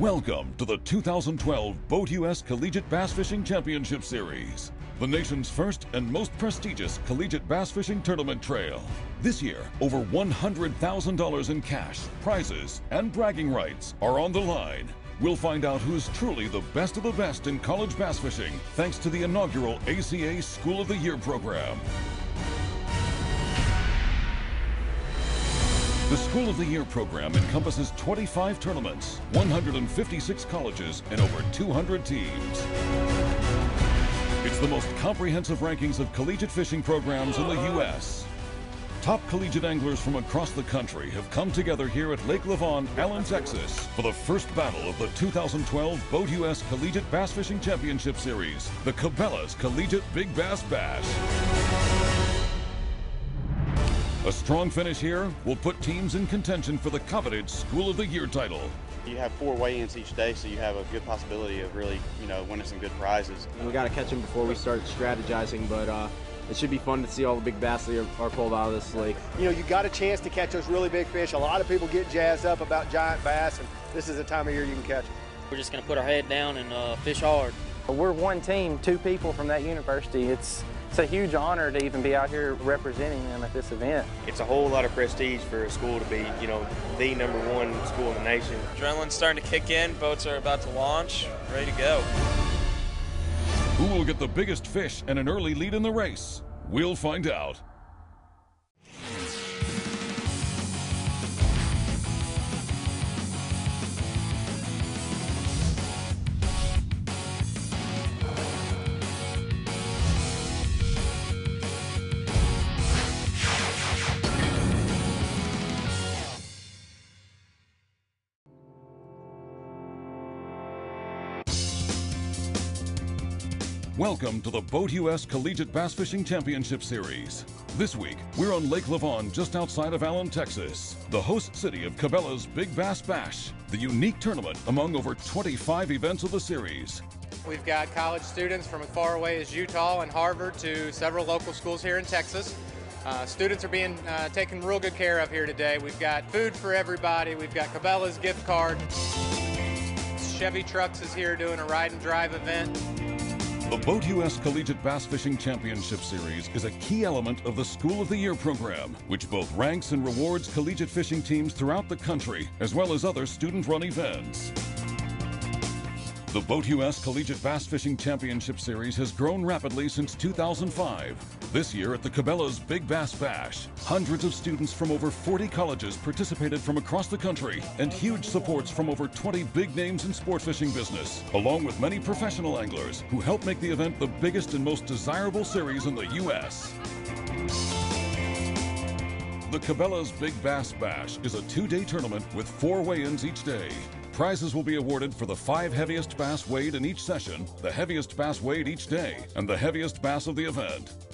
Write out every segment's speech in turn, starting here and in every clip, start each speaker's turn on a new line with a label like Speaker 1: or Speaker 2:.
Speaker 1: Welcome to the 2012 Boat US Collegiate Bass Fishing Championship Series, the nation's first and most prestigious collegiate bass fishing tournament trail. This year, over $100,000 in cash, prizes, and bragging rights are on the line. We'll find out who's truly the best of the best in college bass fishing thanks to the inaugural ACA School of the Year program. The School of the Year program encompasses 25 tournaments, 156 colleges, and over 200 teams. It's the most comprehensive rankings of collegiate fishing programs in the U.S. Top collegiate anglers from across the country have come together here at Lake Lavon, Allen, Texas, for the first battle of the 2012 Boat US Collegiate Bass Fishing Championship Series, the Cabela's Collegiate Big Bass Bash. A strong finish here will put teams in contention for the coveted School of the Year title.
Speaker 2: You have four weigh-ins each day, so you have a good possibility of really, you know, winning some good prizes.
Speaker 3: We got to catch them before we start strategizing, but uh, it should be fun to see all the big bass that are, are pulled out of this lake.
Speaker 4: You know, you got a chance to catch those really big fish. A lot of people get jazzed up about giant bass, and this is the time of year you can catch them.
Speaker 5: We're just going to put our head down and uh, fish hard.
Speaker 6: We're one team, two people from that university. It's it's a huge honor to even be out here representing them at this event.
Speaker 7: It's a whole lot of prestige for a school to be, you know, the number one school in the nation.
Speaker 8: Adrenaline's starting to kick in, boats are about to launch, ready to go.
Speaker 1: Who will get the biggest fish and an early lead in the race? We'll find out. Welcome to the Boat US Collegiate Bass Fishing Championship Series. This week, we're on Lake Lavon just outside of Allen, Texas, the host city of Cabela's Big Bass Bash, the unique tournament among over 25 events of the series.
Speaker 9: We've got college students from as far away as Utah and Harvard to several local schools here in Texas. Uh, students are being uh, taken real good care of here today. We've got food for everybody. We've got Cabela's gift card. Chevy Trucks is here doing a ride and drive event.
Speaker 1: The Boat US Collegiate Bass Fishing Championship Series is a key element of the School of the Year program, which both ranks and rewards collegiate fishing teams throughout the country, as well as other student-run events. The Boat US Collegiate Bass Fishing Championship Series has grown rapidly since 2005. This year at the Cabela's Big Bass Bash, hundreds of students from over 40 colleges participated from across the country and huge supports from over 20 big names in sport fishing business, along with many professional anglers who helped make the event the biggest and most desirable series in the U.S. The Cabela's Big Bass Bash is a two-day tournament with four weigh-ins each day. Prizes will be awarded for the five heaviest bass weighed in each session, the heaviest bass weighed each day, and the heaviest bass of the event.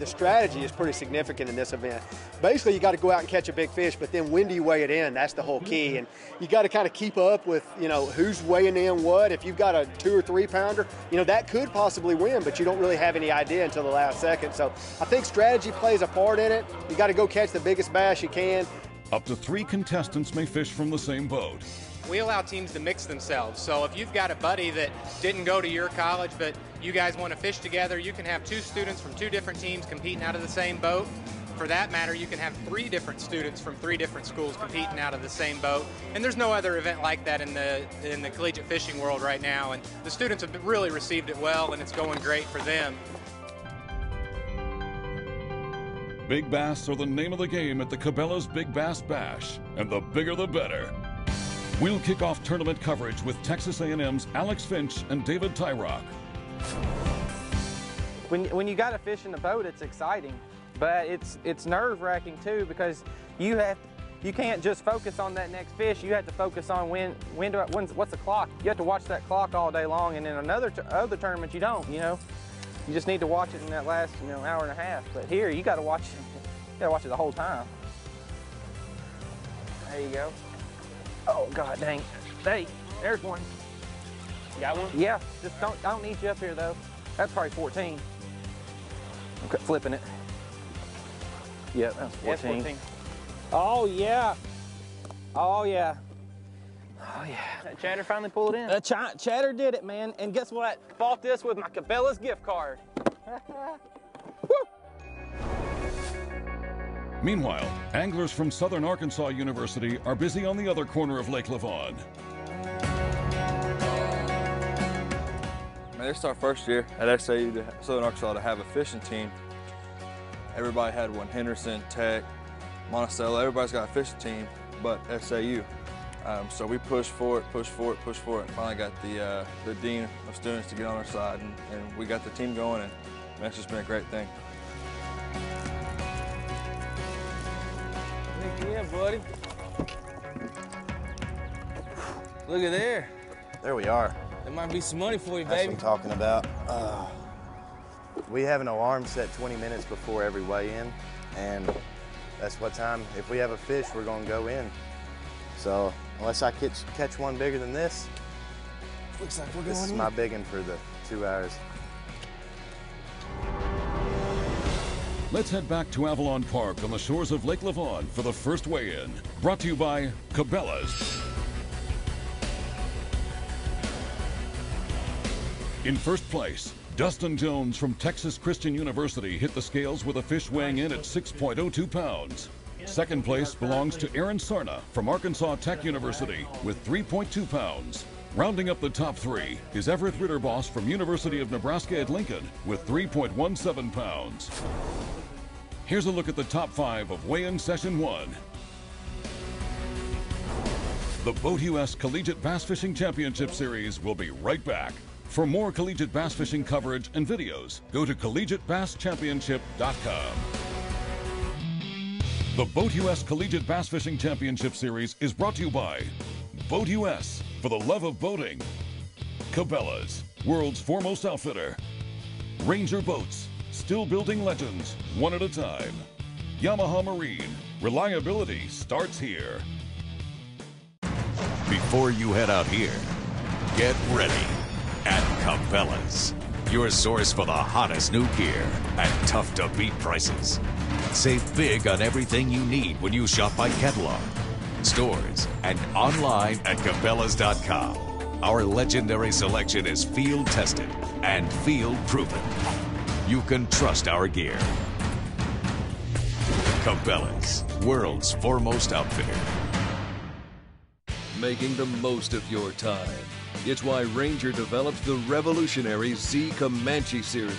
Speaker 4: The strategy is pretty significant in this event. Basically, you got to go out and catch a big fish, but then when do you weigh it in? That's the whole key. And you got to kind of keep up with, you know, who's weighing in what. If you've got a two or three pounder, you know, that could possibly win, but you don't really have any idea until the last second. So I think strategy plays a part in it. You got to go catch the biggest bass you can.
Speaker 1: Up to three contestants may fish from the same boat.
Speaker 9: We allow teams to mix themselves. So if you've got a buddy that didn't go to your college, but you guys want to fish together, you can have two students from two different teams competing out of the same boat. For that matter, you can have three different students from three different schools competing out of the same boat. And there's no other event like that in the in the collegiate fishing world right now. And the students have really received it well, and it's going great for them.
Speaker 1: Big bass are the name of the game at the Cabela's Big Bass Bash, and the bigger the better. We'll kick off tournament coverage with Texas A&M's Alex Finch and David Tyrock.
Speaker 6: When, when you got a fish in the boat, it's exciting, but it's it's nerve-wracking too because you have you can't just focus on that next fish. You have to focus on when when do when's, what's the clock. You have to watch that clock all day long, and in another other tournament you don't. You know, you just need to watch it in that last you know hour and a half. But here you got to watch you got to watch it the whole time. There you go. Oh God dang! Hey, there's one.
Speaker 9: You got one?
Speaker 6: Yeah, just don't I don't need you up here though. That's probably 14. I'm flipping it. Yeah, that's 14.
Speaker 9: Yeah, 14.
Speaker 6: Oh yeah. Oh yeah.
Speaker 10: Oh yeah. That Chatter finally pulled it in. Uh, Ch Chatter did it, man. And guess what? Bought this with my Cabela's gift card.
Speaker 1: Meanwhile, anglers from Southern Arkansas University are busy on the other corner of Lake Lavon.
Speaker 11: Man, this is our first year at SAU, to, Southern Arkansas, to have a fishing team. Everybody had one, Henderson, Tech, Monticello, everybody's got a fishing team, but SAU. Um, so we pushed for it, pushed for it, pushed for it, and finally got the, uh, the dean of students to get on our side, and, and we got the team going, and that's just been a great thing.
Speaker 10: Yeah, buddy. Look at there.
Speaker 12: There we are.
Speaker 10: There might be some money for you,
Speaker 12: That's
Speaker 10: baby.
Speaker 12: what I'm talking about. Uh, we have an alarm set 20 minutes before every weigh-in, and that's what time. If we have a fish, we're gonna go in. So unless I catch catch one bigger than this,
Speaker 10: looks like we're
Speaker 12: this
Speaker 10: going
Speaker 12: is
Speaker 10: in.
Speaker 12: my big one for the two hours.
Speaker 1: Let's head back to Avalon Park on the shores of Lake Lavon for the first weigh-in. Brought to you by Cabela's. In first place, Dustin Jones from Texas Christian University hit the scales with a fish weighing in at 6.02 pounds. Second place belongs to Aaron Sarna from Arkansas Tech University with 3.2 pounds. Rounding up the top three is Everett Ritterboss from University of Nebraska at Lincoln with 3.17 pounds. Here's a look at the top five of weigh-in session one. The Boat US Collegiate Bass Fishing Championship Series will be right back. For more collegiate bass fishing coverage and videos, go to collegiatebasschampionship.com. The Boat US Collegiate Bass Fishing Championship Series is brought to you by Boat US for the love of boating, Cabela's, world's foremost outfitter, Ranger Boats, still building legends one at a time, Yamaha Marine, reliability starts here.
Speaker 13: Before you head out here, get ready at Cabela's, your source for the hottest new gear at tough to beat prices. Save big on everything you need when you shop by catalog, stores, and online at Cabela's.com. Our legendary selection is field tested and field proven. You can trust our gear. Cabela's, world's foremost outfitter.
Speaker 14: Making the most of your time. It's why Ranger developed the revolutionary Z Comanche series.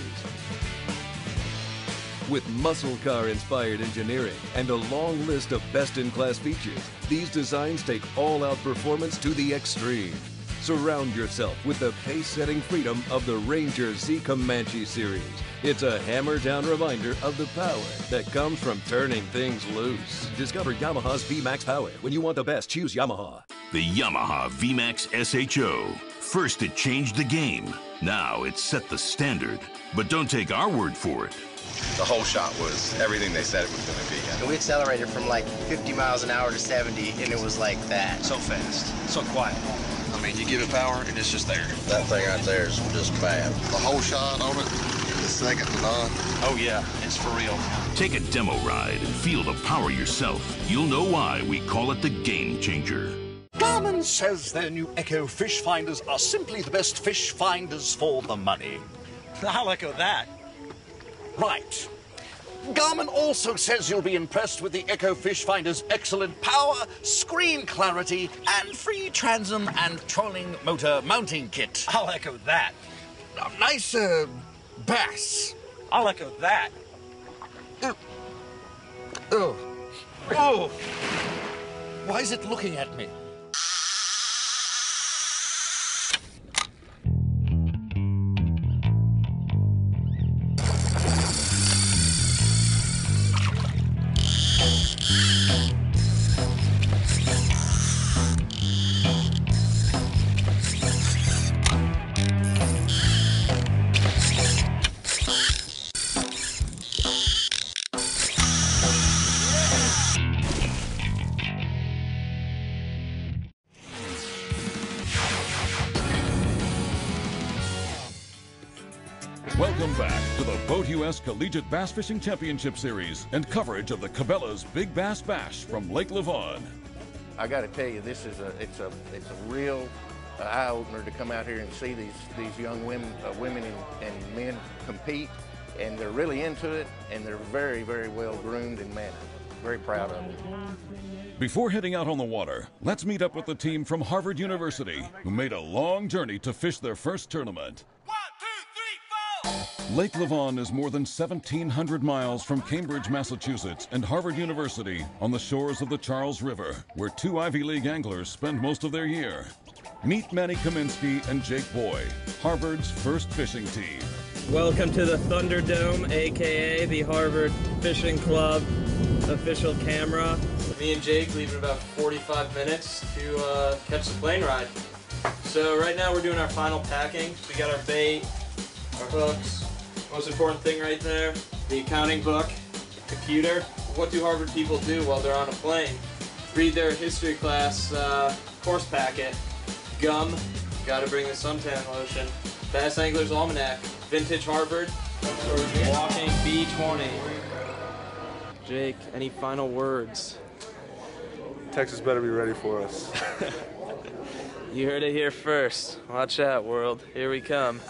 Speaker 14: With muscle car inspired engineering and a long list of best in class features, these designs take all out performance to the extreme. Surround yourself with the pace setting freedom of the Ranger Z Comanche series. It's a hammer down reminder of the power that comes from turning things loose. Discover Yamaha's V Max power. When you want the best, choose Yamaha.
Speaker 15: The Yamaha VMAX SHO. First, it changed the game. Now, it set the standard. But don't take our word for it.
Speaker 16: The whole shot was everything they said it was going to be.
Speaker 2: And we accelerated from like 50 miles an hour to 70, and it was like that.
Speaker 16: So fast, so quiet. I mean, you give it power, and it's just there.
Speaker 2: That thing right there is just bad.
Speaker 16: The whole shot on it is second to none. Oh, yeah, it's for real.
Speaker 15: Take a demo ride and feel the power yourself. You'll know why we call it the game changer.
Speaker 17: Garmin says their new Echo fish finders are simply the best fish finders for the money.
Speaker 18: I'll echo that.
Speaker 17: Right. Garmin also says you'll be impressed with the Echo Fish Finder's excellent power, screen clarity, and free transom and trolling motor mounting kit.
Speaker 18: I'll echo that.
Speaker 17: A nice uh, bass.
Speaker 18: I'll echo that.
Speaker 17: Oh. Oh. Oh. Why is it looking at me?
Speaker 1: Welcome back to the Boat US Collegiate Bass Fishing Championship Series and coverage of the Cabela's Big Bass Bash from Lake Lavon.
Speaker 19: I got to tell you, this is a it's a it's a real uh, eye opener to come out here and see these these young women uh, women and, and men compete, and they're really into it, and they're very very well groomed and mannered. Very proud of them.
Speaker 1: Before heading out on the water, let's meet up with the team from Harvard University who made a long journey to fish their first tournament. Lake Lavon is more than 1,700 miles from Cambridge, Massachusetts, and Harvard University on the shores of the Charles River, where two Ivy League anglers spend most of their year. Meet Manny Kaminsky and Jake Boy, Harvard's first fishing team.
Speaker 20: Welcome to the Thunderdome, aka the Harvard Fishing Club official camera.
Speaker 8: Me and Jake leave in about 45 minutes to uh, catch the plane ride. So right now we're doing our final packing. We got our bait, our hooks, most important thing right there, the accounting book, computer. What do Harvard people do while they're on a plane? Read their history class uh, course packet, gum, gotta bring the suntan lotion, Bass Angler's Almanac, Vintage Harvard, Walking B20.
Speaker 6: Jake, any final words?
Speaker 21: Texas better be ready for us.
Speaker 20: You heard it here first. Watch out, world. Here we come.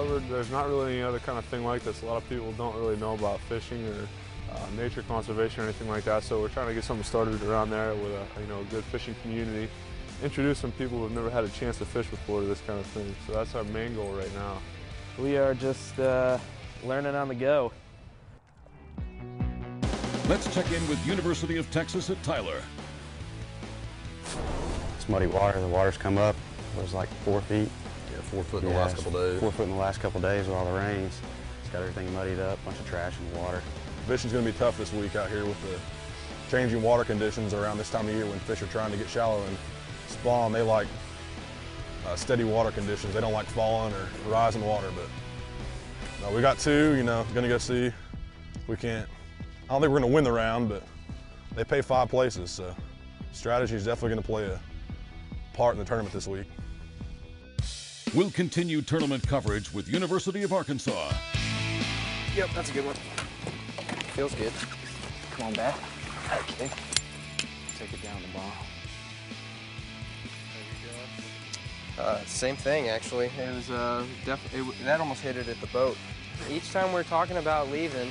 Speaker 21: At Harvard, there's not really any other kind of thing like this. A lot of people don't really know about fishing or uh, nature conservation or anything like that. So we're trying to get something started around there with a you know a good fishing community. Introduce some people who've never had a chance to fish before to this kind of thing. So that's our main goal right now.
Speaker 6: We are just uh, learning on the go.
Speaker 1: Let's check in with University of Texas at Tyler.
Speaker 22: It's muddy water. The water's come up. It was like four feet.
Speaker 23: Yeah, four foot in the last couple days.
Speaker 22: Four foot in the last couple days with all the rains. It's got everything muddied up, bunch of trash in the water.
Speaker 21: Fishing's going to be tough this week out here with the changing water conditions around this time of year when fish are trying to get shallow and spawn. They like uh, steady water conditions. They don't like falling or rising water. But no, we got two. You know, going to go see. We can't. I don't think we're going to win the round, but they pay five places, so strategy is definitely going to play a part in the tournament this week.
Speaker 1: We'll continue tournament coverage with University of Arkansas.
Speaker 6: Yep, that's a good one. Feels good. Come on back. Okay. Take it down the ball. There you go.
Speaker 24: Uh, same thing, actually. It was uh, definitely that almost hit it at the boat. Each time we're talking about leaving,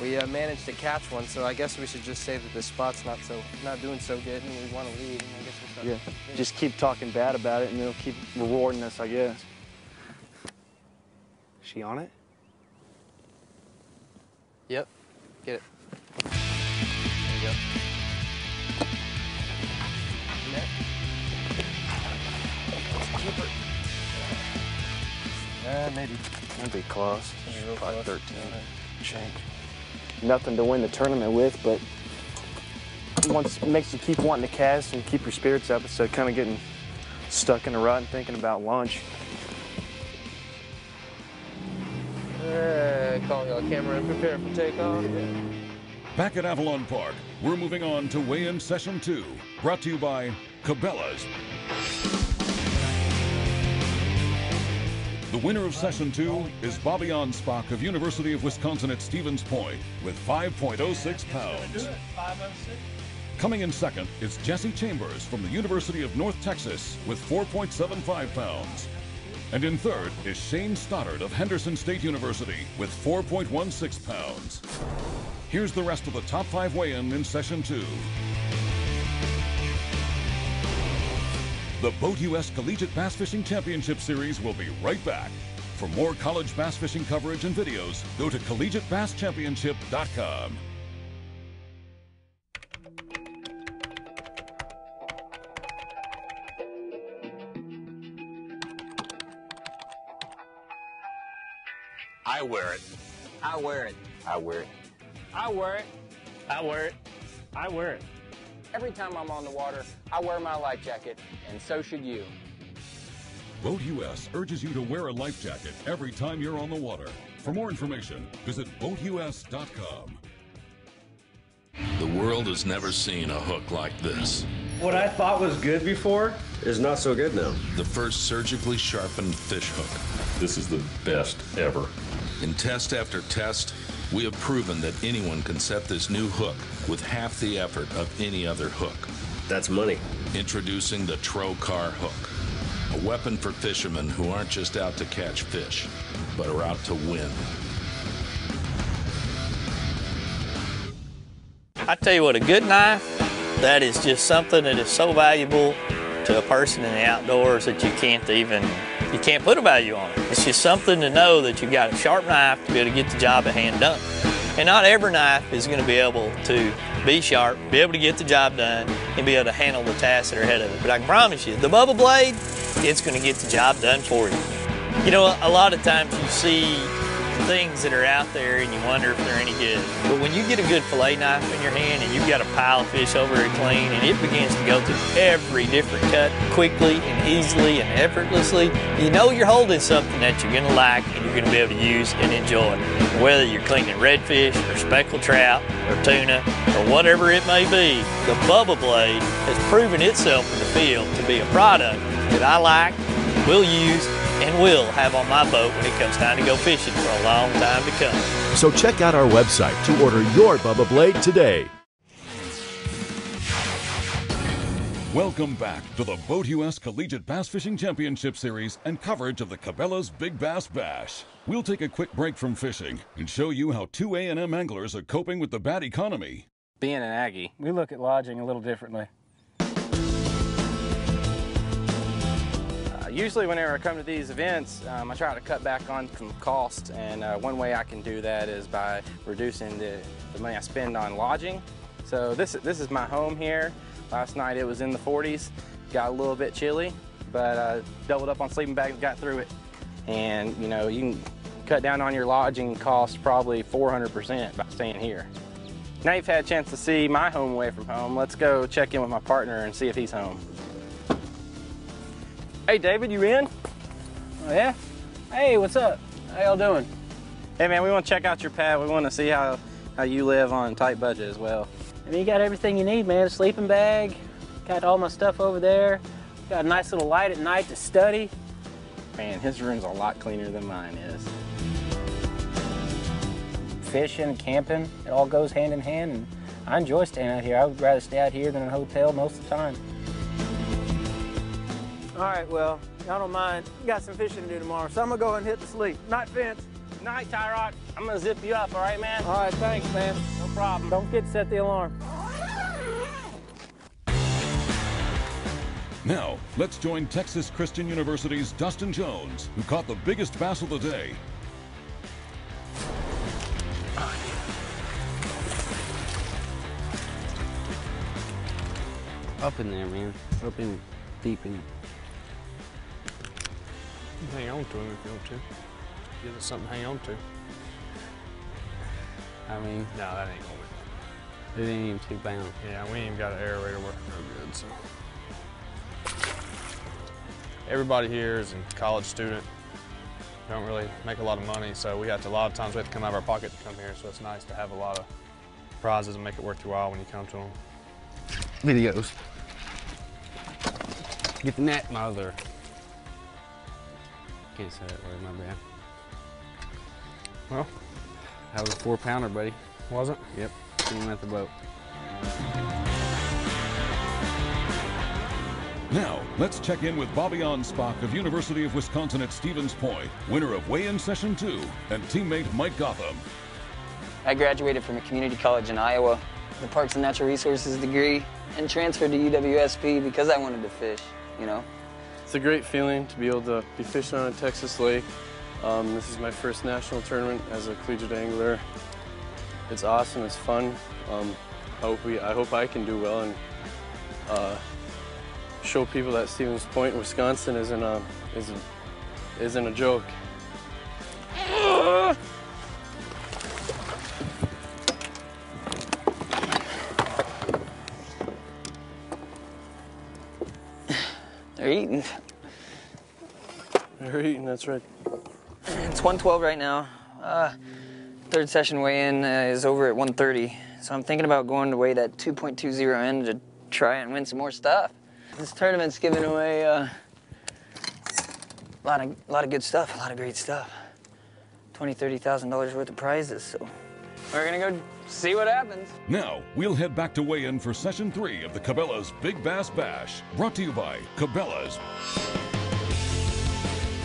Speaker 24: we uh, managed to catch one. So I guess we should just say that the spot's not so not doing so good, and we want to leave. And I guess we'll start.
Speaker 6: Yeah. Just keep talking bad about it, and they'll keep rewarding us, I guess. She on it?
Speaker 24: Yep. Get it. There you go. Net. Keep her. Uh, maybe.
Speaker 6: That'd be close.
Speaker 24: Maybe real
Speaker 6: Probably
Speaker 24: close.
Speaker 6: 13. Change. Nothing to win the tournament with, but once it makes you keep wanting to cast and keep your spirits up instead of kind of getting stuck in a rut and thinking about lunch.
Speaker 24: Uh, call your camera and prepare for takeoff.
Speaker 1: Back at Avalon Park, we're moving on to weigh-in session two, brought to you by Cabela's. The winner of session two is Bobby Onspach of University of Wisconsin at Stevens Point with 5.06 pounds. Coming in second is Jesse Chambers from the University of North Texas with 4.75 pounds. And in third is Shane Stoddard of Henderson State University with 4.16 pounds. Here's the rest of the top five weigh-in in session two. The Boat US Collegiate Bass Fishing Championship Series will be right back. For more college bass fishing coverage and videos, go to collegiatebasschampionship.com.
Speaker 17: I wear it.
Speaker 10: I wear it.
Speaker 17: I wear it.
Speaker 10: I wear it.
Speaker 25: I wear it. I wear it.
Speaker 10: Every time I'm on the water, I wear my life jacket, and so should you.
Speaker 1: Boat US urges you to wear a life jacket every time you're on the water. For more information, visit boatus.com.
Speaker 15: The world has never seen a hook like this.
Speaker 25: What I thought was good before is not so good now.
Speaker 15: The first surgically sharpened fish hook. This is the best ever. In test after test,
Speaker 26: We have proven that anyone can set this new hook with half the effort of any other hook.
Speaker 25: That's money.
Speaker 26: Introducing the Trokar hook, a weapon for fishermen who aren't just out to catch fish, but are out to win.
Speaker 27: I tell you what, a good knife, that is just something that is so valuable to a person in the outdoors that you can't even, you can't put a value on it. It's just something to know that you've got a sharp knife to be able to get the job at hand done. And not every knife is going to be able to be sharp, be able to get the job done, and be able to handle the tasks that are ahead of it. But I can promise you, the Bubba Blade, it's going to get the job done for you. You know, a lot of times you see things that are out there and you wonder if they're any good. But when you get a good fillet knife in your hand and you've got a pile of fish over it clean and it begins to go through every different cut quickly and easily and effortlessly, you know you're holding something that you're gonna like and you're gonna be able to use and enjoy. Whether you're cleaning redfish or speckled trout or tuna or whatever it may be, the Bubba Blade has proven itself in the field to be a product that I like, will use, and will have on my boat when it comes time to go fishing for a long time to come.
Speaker 23: So check out our website to order your Bubba Blade today.
Speaker 1: Welcome back to the Boat US Collegiate Bass Fishing Championship Series and coverage of the Cabela's Big Bass Bash. We'll take a quick break from fishing and show you how two A&M anglers are coping with the bad economy.
Speaker 6: Being an Aggie,
Speaker 20: We look at lodging a little differently.
Speaker 6: Usually whenever I come to these events, um, I try to cut back on some cost, and uh, one way I can do that is by reducing the, the money I spend on lodging. So this, this is my home here. Last night it was in the 40s, got a little bit chilly, but uh, doubled up on sleeping bags, got through it. And you know, you can cut down on your lodging costs probably 400% by staying here. Now you've had a chance to see my home away from home. Let's go check in with my partner and see if he's home. Hey, David, you in?
Speaker 20: Oh, yeah? Hey, what's up? How y'all doing?
Speaker 6: Hey, man, we want to check out your pad. We want to see how, how you live on a tight budget as well.
Speaker 20: I mean, you got everything you need, man. A sleeping bag, got all my stuff over there. Got a nice little light at night to study.
Speaker 6: Man, his room's a lot cleaner than mine is.
Speaker 20: Fishing, camping, it all goes hand in hand. And I enjoy staying out here. I would rather stay out here than a hotel most of the time. All right, well, y'all don't mind. We got some fishing to do tomorrow, so I'm gonna go ahead and hit the sleep. Night, Vince.
Speaker 6: Night, Tyrod. I'm gonna zip you up, all right, man?
Speaker 20: All right, thanks, man.
Speaker 6: No problem.
Speaker 20: Don't forget to set the alarm.
Speaker 1: Now, let's join Texas Christian University's Dustin Jones, who caught the biggest bass of the day.
Speaker 22: Up in there, man. Up in deep in.
Speaker 28: Hang on to him if you want to. Give us something to hang on to.
Speaker 22: I mean,
Speaker 28: No, that ain't gonna work.
Speaker 22: it ain't even two pounds.
Speaker 28: Yeah, we ain't even got an aerator working real good, so. Everybody here is a college student. Don't really make a lot of money, so we have to, a lot of times we have to come out of our pocket to come here, so it's nice to have a lot of prizes and make it worth your while when you come to them.
Speaker 22: Videos. Get the net, mother. Can't say that word, my bad.
Speaker 28: Well,
Speaker 22: that was a four pounder, buddy.
Speaker 28: Was it?
Speaker 22: Yep. Seen him at the boat.
Speaker 1: Now, let's check in with Bobby Onspach of University of Wisconsin at Stevens Point, winner of weigh-in session two, and teammate Mike Gotham.
Speaker 29: I graduated from a community college in Iowa, the Parks and Natural Resources degree, and transferred to UWSP because I wanted to fish, you know.
Speaker 30: It's a great feeling to be able to be fishing on a Texas lake. Um, this is my first national tournament as a collegiate angler. It's awesome. It's fun. Um, I hope we. I hope I can do well and uh, show people that Stevens Point, Wisconsin, isn't a isn't isn't a joke.
Speaker 29: Eating.
Speaker 30: They're eating. That's right.
Speaker 29: It's 112 right now. Uh, third session weigh-in uh, is over at 130, so I'm thinking about going to weigh that 2.20 in to try and win some more stuff. This tournament's giving away uh, a lot of, a lot of good stuff, a lot of great stuff. Twenty, thirty thousand dollars worth of prizes. So we're gonna go see what happens.
Speaker 1: Now, we'll head back to weigh in for session three of the Cabela's Big Bass Bash, brought to you by Cabela's.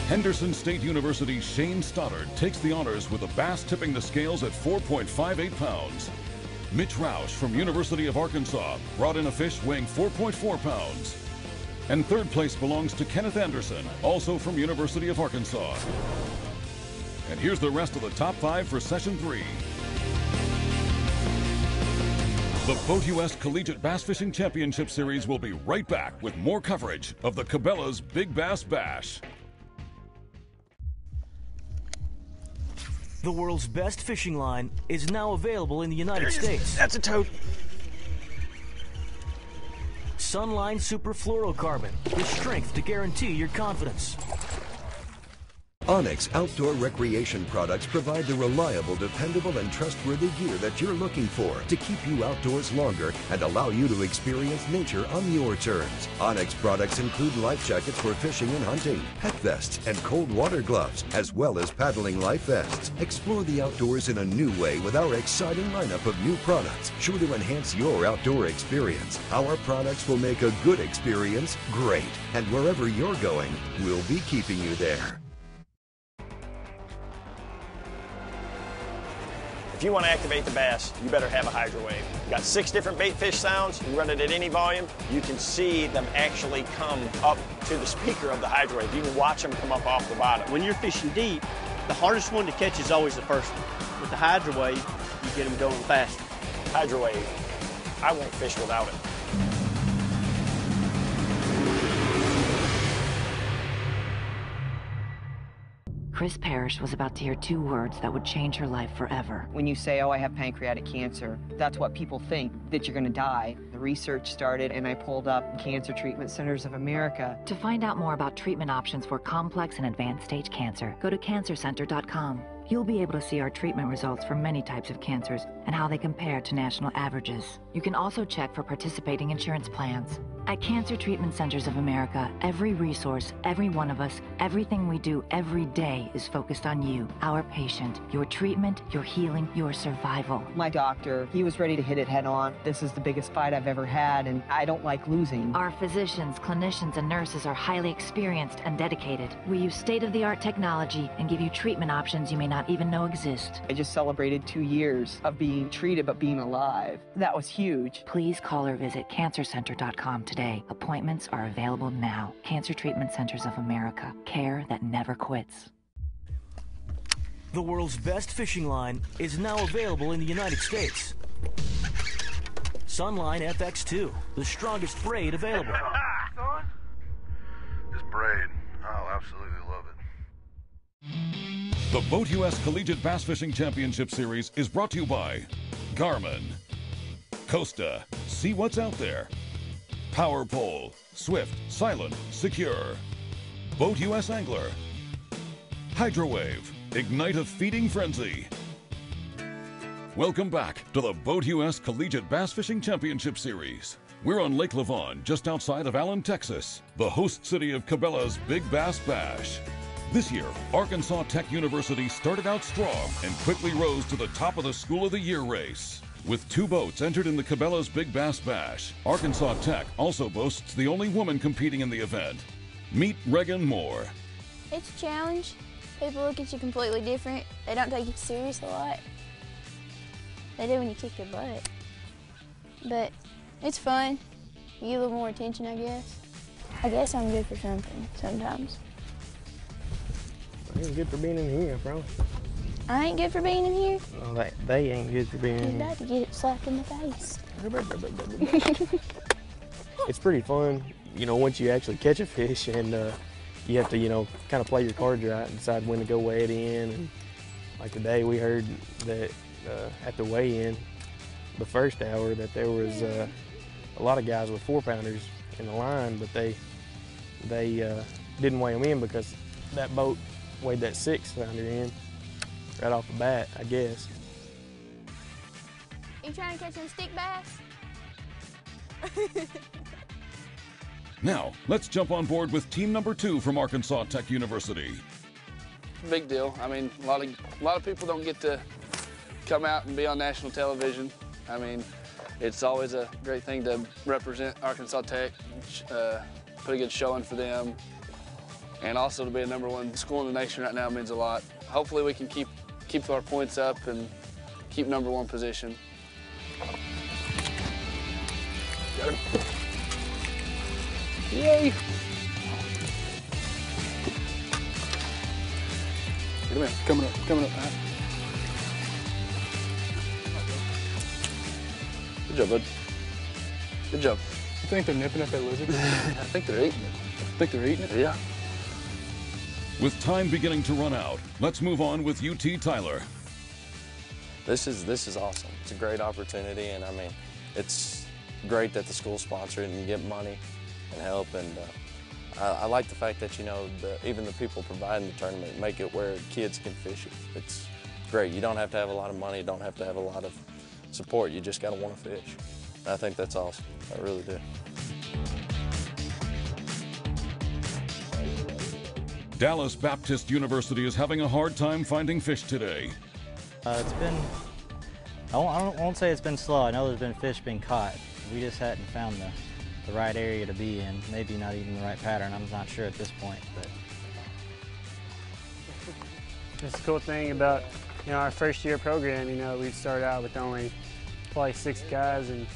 Speaker 1: Henderson State University's Shane Stoddard takes the honors with a bass tipping the scales at 4.58 pounds. Mitch Roush from University of Arkansas brought in a fish weighing 4.4 pounds. And third place belongs to Kenneth Anderson, also from University of Arkansas. And here's the rest of the top five for session three. The Boat US Collegiate Bass Fishing Championship Series will be right back with more coverage of the Cabela's Big Bass Bash.
Speaker 31: The world's best fishing line is now available in the United States.
Speaker 29: That's a toad.
Speaker 31: Sunline Super Fluorocarbon, the strength to guarantee your confidence.
Speaker 23: Onyx Outdoor Recreation products provide the reliable, dependable, and trustworthy gear that you're looking for to keep you outdoors longer and allow you to experience nature on your terms. Onyx products include life jackets for fishing and hunting, pet vests, and cold water gloves, as well as paddling life vests. Explore the outdoors in a new way with our exciting lineup of new products, sure to enhance your outdoor experience. Our products will make a good experience great, and wherever you're going, we'll be keeping you there.
Speaker 32: If you want to activate the bass, you better have a Hydrowave. You got six different bait fish sounds. You run it at any volume. You can see them actually come up to the speaker of the Hydrowave. You can watch them come up off the bottom.
Speaker 33: When you're fishing deep, the hardest one to catch is always the first one. With the Hydrowave, you get them going faster.
Speaker 32: Hydrowave, I won't fish without it.
Speaker 34: Chris Parrish was about to hear two words that would change her life forever.
Speaker 29: When you say, oh, I have pancreatic cancer, that's what people think, that you're gonna die. The research started and I pulled up Cancer Treatment Centers of America.
Speaker 34: To find out more about treatment options for complex and advanced stage cancer, go to cancercenter.com. You'll be able to see our treatment results for many types of cancers and how they compare to national averages. You can also check for participating insurance plans. At Cancer Treatment Centers of America, every resource, every one of us, everything we do every day is focused on you, our patient, your treatment, your healing, your survival.
Speaker 29: My doctor, he was ready to hit it head on. This is the biggest fight I've ever had, and I don't like losing.
Speaker 34: Our physicians, clinicians, and nurses are highly experienced and dedicated. We use state of the art technology and give you treatment options you may not even know exist.
Speaker 29: I just celebrated two years of being treated but being alive. That was huge.
Speaker 34: Please call or visit cancercenter.com today. Appointments are available now. Cancer Treatment Centers of America. Care that never quits.
Speaker 31: The world's best fishing line is now available in the United States. Sunline FX2, the strongest braid available.
Speaker 35: This braid, I'll absolutely love it.
Speaker 1: The Boat US Collegiate Bass Fishing Championship Series is brought to you by Garmin, Costa, see what's out there, Power Pole, swift, silent, secure, Boat US Angler, Hydrowave, ignite a feeding frenzy. Welcome back to the Boat US Collegiate Bass Fishing Championship Series. We're on Lake Lavon, just outside of Allen, Texas, the host city of Cabela's Big Bass Bash. This year, Arkansas Tech University started out strong and quickly rose to the top of the School of the Year race. With two boats entered in the Cabela's Big Bass Bash, Arkansas Tech also boasts the only woman competing in the event. Meet Regan Moore.
Speaker 36: It's a challenge. People look at you completely different. They don't take you serious a lot. They do when you kick their butt. But it's fun. You get a little more attention, I guess. I guess I'm good for something sometimes.
Speaker 37: I ain't good for being in here, bro.
Speaker 36: I ain't good for being in here.
Speaker 37: Well, they, they ain't good for being
Speaker 36: You're
Speaker 37: in here.
Speaker 36: about to get it slapped in the face.
Speaker 37: It's pretty fun, you know, once you actually catch a fish and uh, you have to, you know, kind of play your cards right and decide when to go weigh it in. And like today, we heard that uh, at the weigh-in, the first hour, that there was uh, a lot of guys with four pounders in the line, but they they uh, didn't weigh them in because that boat weighed that six pounder in right off the bat, I guess.
Speaker 36: you trying to catch some stick bass?
Speaker 1: Now, let's jump on board with team number two from Arkansas Tech University.
Speaker 38: big deal. I mean, a lot of a lot of people don't get to
Speaker 39: come out and be on national television. I mean, it's always a great thing to represent Arkansas Tech, uh, put a good showing for them, and also to be a number one school in the nation right now means a lot. Hopefully we can keep keep our points up and keep number one position. Got him. Yay! Get him in. Coming up, coming up. Good job, bud. Good job.
Speaker 40: You think they're nipping at that lizard?
Speaker 39: I think they're eating it.
Speaker 40: I think they're eating it?
Speaker 39: Yeah.
Speaker 1: With time beginning to run out, let's move on with UT Tyler.
Speaker 12: This is this is awesome. It's a great opportunity, and I mean, it's great that the school sponsor it and you get money and help. And uh, I, I, like the fact that you know the, even the people providing the tournament make it where kids can fish it. It's great. You don't have to have a lot of money. You don't have to have a lot of support. You just got to want to fish. I think that's awesome. I really do.
Speaker 1: Dallas Baptist University is having a hard time finding fish today.
Speaker 41: Uh, it's been, I won't, I, won't, I won't, say it's been slow. I know there's been fish being caught. We just hadn't found the, the right area to be in. Maybe not even the right pattern. I'm not sure at this point. But
Speaker 42: That's the cool thing about you know our first year program. You know we started out with only probably six guys, and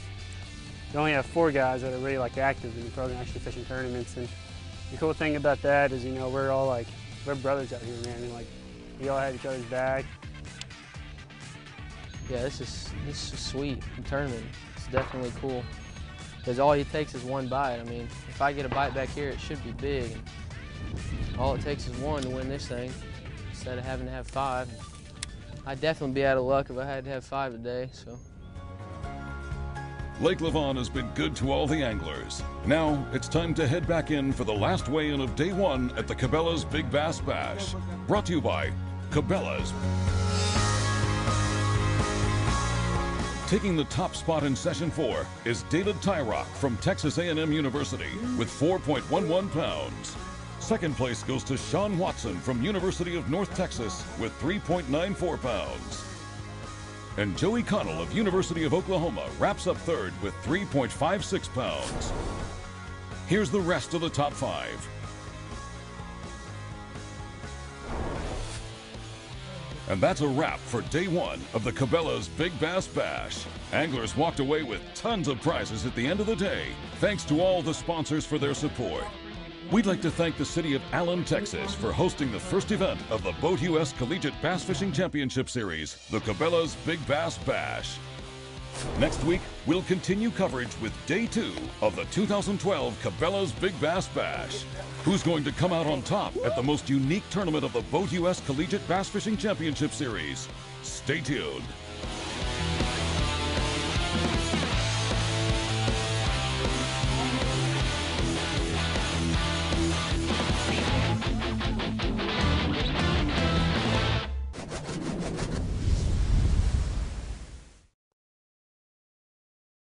Speaker 42: we only have four guys that are really like active in the program, actually fishing tournaments. And the cool thing about that is, you know, we're all like, we're brothers out here, man. And like, we all had each other's back.
Speaker 43: Yeah, this is this is sweet. The tournament, it's definitely cool. Because all it takes is one bite. I mean, if I get a bite back here, it should be big. all it takes is one to win this thing, instead of having to have five. I'd definitely be out of luck if I had to have five today. So.
Speaker 1: Lake Lavon has been good to all the anglers. Now it's time to head back in for the last weigh-in of day one at the Cabela's Big Bass Bash. Brought to you by Cabela's. Taking the top spot in session four is David Tyrock from Texas A&M University with 4.11 pounds. Second place goes to Sean Watson from University of North Texas with 3.94 pounds. And Joey Connell of University of Oklahoma wraps up third with 3.56 pounds. Here's the rest of the top five. And that's a wrap for day one of the Cabela's Big Bass Bash. Anglers walked away with tons of prizes at the end of the day, thanks to all the sponsors for their support. We'd like to thank the city of Allen, Texas for hosting the first event of the Boat US Collegiate Bass Fishing Championship Series, the Cabela's Big Bass Bash. Next week, we'll continue coverage with day two of the 2012 Cabela's Big Bass Bash. Who's going to come out on top at the most unique tournament of the Boat US Collegiate Bass Fishing Championship Series? Stay tuned.